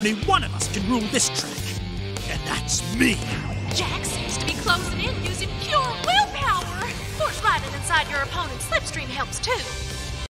Only one of us can rule this track, and that's me. Jack seems to be closing in using pure willpower. Force course, riding inside your opponent's slipstream helps too.